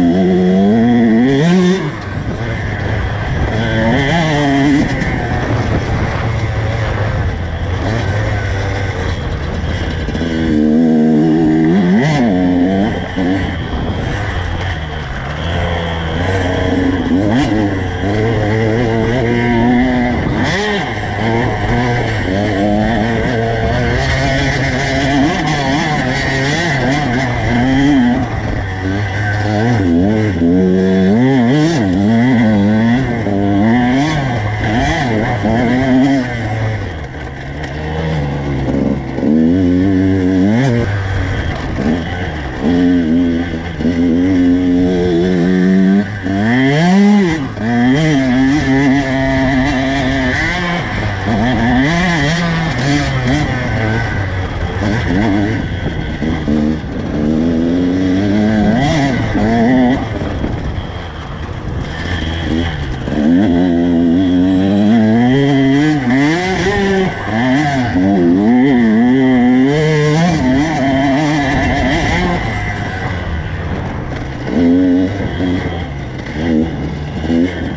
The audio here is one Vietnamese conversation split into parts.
Ooh. Mm-hmm.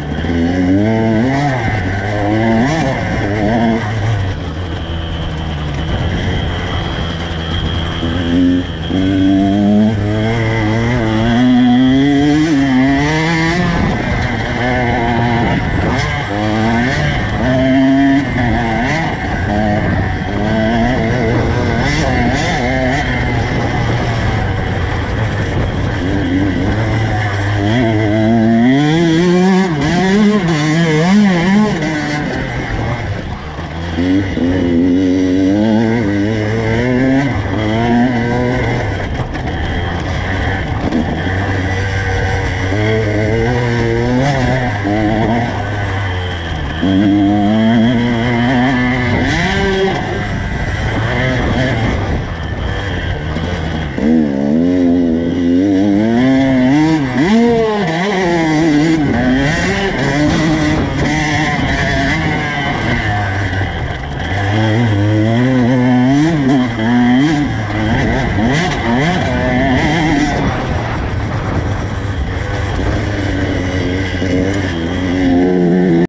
Mm-hmm.